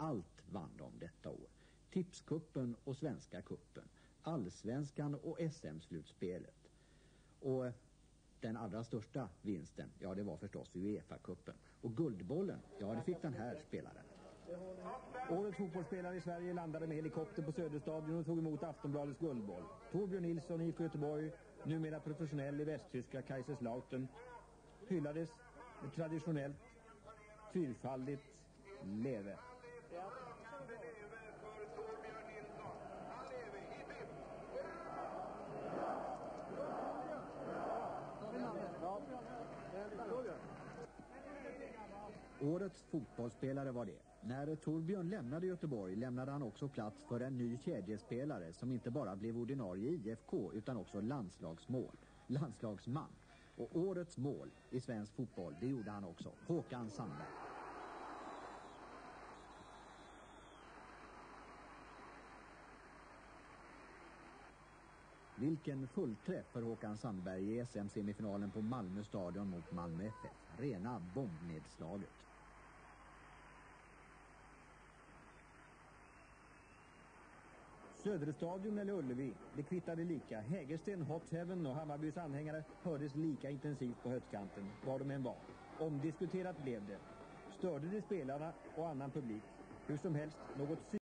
Allt vann de detta år. Tipskuppen och Svenska kuppen. Allsvenskan och SM-slutspelet. Och eh, den allra största vinsten, ja det var förstås UEFA-kuppen. Och guldbollen, ja det fick den här spelaren. Årets fotbollsspelare i Sverige landade med helikopter på Söderstadion och tog emot Aftonbladets guldboll. Torbjörn Nilsson i Göteborg, numera professionell i västtyska Kaiserslautern, hyllades med traditionellt fyrfaldigt leve. Årets fotbollsspelare var det. När Torbjörn lämnade Göteborg lämnade han också plats för en ny kedjespelare som inte bara blev ordinarie IFK utan också landslagsmål, landslagsman. Och årets mål i svensk fotboll, det gjorde han också, Håkan Sandberg. Vilken fullträff för Håkan Sandberg i SM-semifinalen på Malmö stadion mot Malmö FF. Rena bombnedslaget. Söderstadion eller Ullevi, det kvittade lika. Hägersten, Hot Heaven och Hammarbys anhängare hördes lika intensivt på höstkanten, var de än var. Omdiskuterat blev det. Störde det spelarna och annan publik? Hur som helst, något